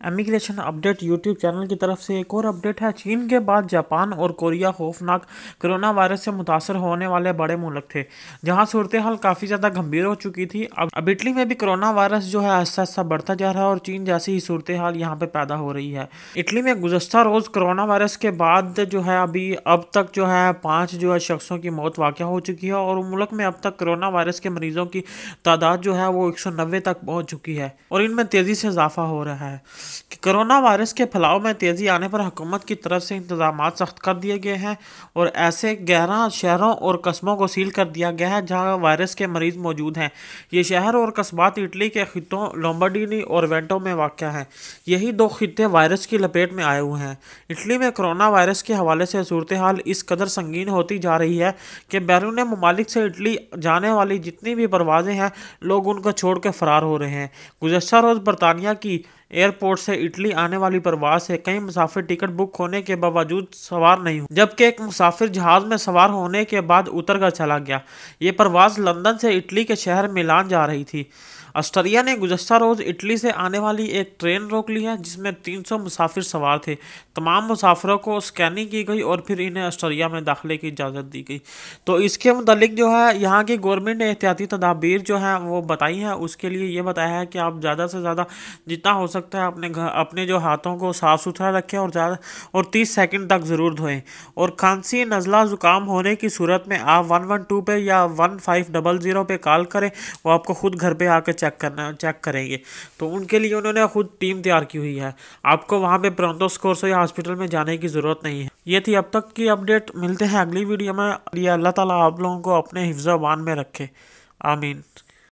Immigration update YouTube channel کی طرف سے ایک اور اپڈیٹ ہے۔ چین کے بعد جاپان اور کوریا خوفناک کرونا وائرس سے متاثر ہونے والے بڑے ملک تھے، جہاں صورتحال کافی زیادہ گھمبیر ہو چکی تھی۔ اب اٹلی میں بھی کرونا وائرس جو ہے آہستہ آہستہ بڑھتا جا رہا ہے اور چین جیسی ہی صورتحال یہاں پہ پیدا ہو رہی ہے۔ اٹلی میں گزشتہ روز کرونا وائرس کے بعد جو ہے ابھی اب تک جو ہے پانچ جو ہے شخصوں کی موت واقع ہو چکی ہے اور ملک میں اب تک کرونا وائرس کے مریضوں کی تعداد جو ہے وہ ایک سو نوے تک پہنچ چکی ہے اور ان میں تیزی سے اضافہ ہو رہا ہے۔ کہ کرونا وائرس کے پھیلاؤ میں تیزی آنے پر حکومت کی طرف سے انتظامات سخت کر دیے گئے ہیں اور ایسے گیارہ شہروں اور قصبوں کو سیل کر دیا گیا ہے جہاں وائرس کے مریض موجود ہیں۔ یہ شہر اور قصبات اٹلی کے خطوں لومبرڈینی اور وینٹو میں واقع ہیں۔ یہی دو خطے وائرس کی لپیٹ میں آئے ہوئے ہیں۔ اٹلی میں کرونا وائرس کے حوالے سے صورتحال اس قدر سنگین ہوتی جا رہی ہے کہ بیرون ممالک سے اٹلی جانے والی جتنی بھی پروازیں ہیں، لوگ ان کو چھوڑ کے فرار ہو رہے ہیں۔ گزشتہ روز برطانیہ کی ایئرپورٹ سے اٹلی آنے والی پرواز سے کئی مسافر ٹکٹ بک ہونے کے باوجود سوار نہیں ہوں۔ جبکہ ایک مسافر جہاز میں سوار ہونے کے بعد اتر کر چلا گیا۔ یہ پرواز لندن سے اٹلی کے شہر ملان جا رہی تھی۔ آسٹریا نے گزشتہ روز اٹلی سے آنے والی ایک ٹرین روک لی ہے، جس میں تین سو مسافر سوار تھے۔ تمام مسافروں کو اسکیننگ کی گئی اور پھر انہیں آسٹریا میں داخلے کی اجازت دی گئی۔ تو اس کے متعلق جو ہے، یہاں کی گورنمنٹ نے احتیاطی تدابیر جو ہیں وہ بتائی ہیں۔ اس کے لیے یہ بتایا ہے کہ آپ زیادہ سے زیادہ جتنا ہو سکتا ہے اپنے گھر، اپنے جو ہاتھوں کو صاف ستھرا رکھیں اور زیادہ اور تیس سیکنڈ تک ضرور دھوئیں۔ اور کھانسی نزلہ زکام ہونے کی صورت میں آپ ون ون ٹو پہ یا ون فائیو ڈبل زیرو پہ کال کریں، وہ آپ کو خود گھر پہ آ کے چیک کرنا چیک کریں گے۔ تو ان کے لیے انہوں نے خود ٹیم تیار کی ہوئی ہے۔ آپ کو وہاں پہ پرنتو اسکورسو یا ہاسپٹل میں جانے کی ضرورت نہیں ہے۔ یہ تھی اب تک کی اپڈیٹ ملتے ہیں اگلی ویڈیو میں۔ اللہ تعالیٰ آپ لوگوں کو اپنے حفظ و بان میں رکھے۔ آمین۔